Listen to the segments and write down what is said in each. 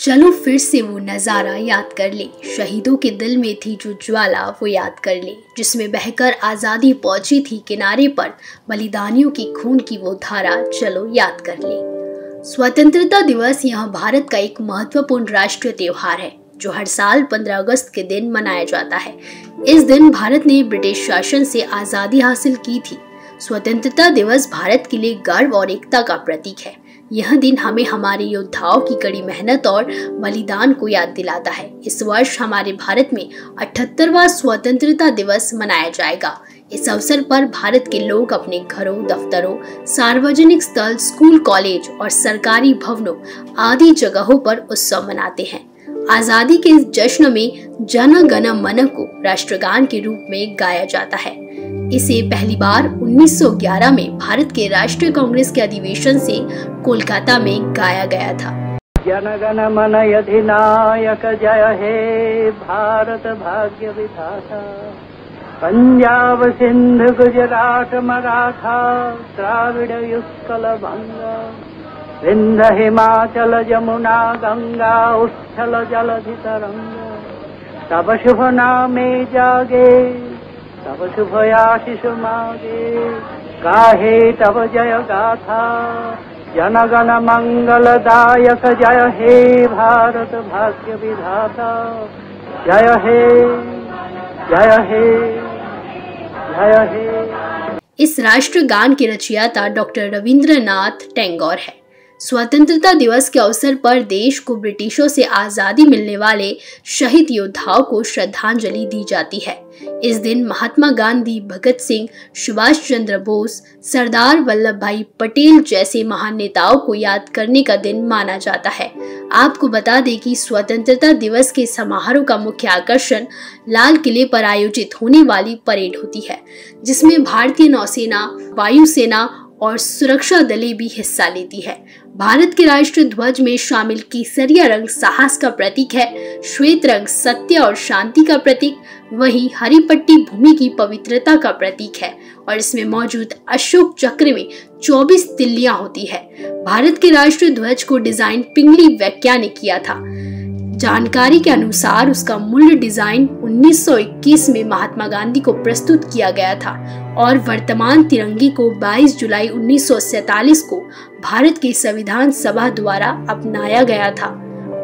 चलो फिर से वो नज़ारा याद कर ले। शहीदों के दिल में थी जो ज्वाला, वो याद कर ले, जिसमें बहकर आज़ादी पहुँची थी किनारे पर, बलिदानियों की खून की वो धारा, चलो याद कर ले। स्वतंत्रता दिवस यह भारत का एक महत्वपूर्ण राष्ट्रीय त्यौहार है, जो हर साल 15 अगस्त के दिन मनाया जाता है। इस दिन भारत ने ब्रिटिश शासन से आज़ादी हासिल की थी। स्वतंत्रता दिवस भारत के लिए गर्व और एकता का प्रतीक है। यह दिन हमें हमारे योद्धाओं की कड़ी मेहनत और बलिदान को याद दिलाता है। इस वर्ष हमारे भारत में अठहत्तरवा स्वतंत्रता दिवस मनाया जाएगा। इस अवसर पर भारत के लोग अपने घरों, दफ्तरों, सार्वजनिक स्थल, स्कूल, कॉलेज और सरकारी भवनों आदि जगहों पर उत्सव मनाते हैं। आज़ादी के इस जश्न में जन गण मन को राष्ट्रगान के रूप में गाया जाता है। इसे पहली बार 1911 में भारत के राष्ट्रीय कांग्रेस के अधिवेशन से कोलकाता में गाया गया था। जन गण मन अधिनायक जय हे, भारत भाग्य विधाता। पंजाब सिंध गुजरात मराठा, द्राविड युत्कल बंगा विंध्य हिमाचल जमुना गंगा, उच्छल जलधि तरंग तब शुभ नामे जागे। तब शुभ आशीष मागे गाहे तब जय गाथा जनगण मंगलदायक जय हे भारत भाग्य विधाता। जय हे जय हे जय हे। इस राष्ट्रगान के रचयिता डॉक्टर रविंद्रनाथ टैगोर है। स्वतंत्रता दिवस के अवसर पर देश को ब्रिटिशों से आज़ादी मिलने वाले शहीद योद्धाओं को श्रद्धांजलि दी जाती है। इस दिन महात्मा गांधी, भगत सिंह सुभाष चंद्र बोस, सरदार वल्लभ भाई पटेल जैसे महान नेताओं को याद करने का दिन माना जाता है। आपको बता दें कि स्वतंत्रता दिवस के समारोह का मुख्य आकर्षण लाल किले पर आयोजित होने वाली परेड होती है, जिसमें भारतीय नौसेना, वायुसेना और सुरक्षा दलें भी हिस्सा लेती है। भारत के राष्ट्रीय ध्वज में शामिल केसरिया रंग साहस का प्रतीक है, श्वेत रंग सत्य और शांति का प्रतीक, वही हरी पट्टी भूमि की पवित्रता का प्रतीक है और इसमें मौजूद अशोक चक्र में 24 तिल्लियाँ होती है। भारत के राष्ट्र ध्वज को डिज़ाइन पिंगली वैज्ञानिक किया था। जानकारी के अनुसार उसका मूल्य डिज़ाइन 1921 में महात्मा गांधी को प्रस्तुत किया गया था और वर्तमान तिरंगे को 22 जुलाई 1947 को भारत के संविधान सभा द्वारा अपनाया गया था।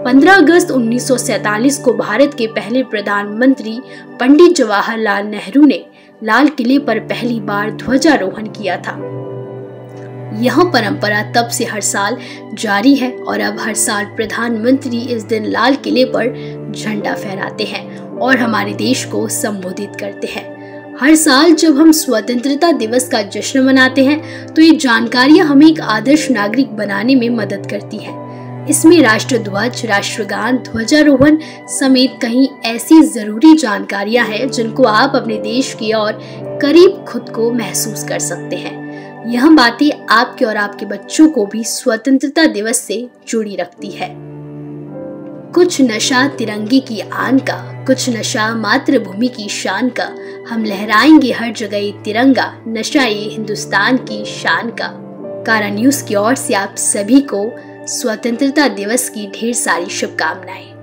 15 अगस्त 1947 को भारत के पहले प्रधानमंत्री पंडित जवाहरलाल नेहरू ने लाल किले पर पहली बार ध्वजारोहण किया था। यह परंपरा तब से हर साल जारी है और अब हर साल प्रधानमंत्री इस दिन लाल किले पर झंडा फहराते हैं और हमारे देश को संबोधित करते हैं हर साल जब हम स्वतंत्रता दिवस का जश्न मनाते हैं तो ये जानकारियाँ हमें एक आदर्श नागरिक बनाने में मदद करती हैं। इसमें राष्ट्र ध्वज राष्ट्रगान, ध्वजारोहण समेत कई ऐसी ज़रूरी जानकारियाँ हैं जिनको आप अपने देश की और करीब खुद को महसूस कर सकते हैं यह बातें आपके और आपके बच्चों को भी स्वतंत्रता दिवस से जुड़ी रखती है। कुछ नशा तिरंगे की आन का, कुछ नशा मातृभूमि की शान का, हम लहराएँगे हर जगह ये तिरंगा, नशा ये हिंदुस्तान की शान का। कारा न्यूज़ की ओर से आप सभी को स्वतंत्रता दिवस की ढेर सारी शुभकामनाएँ।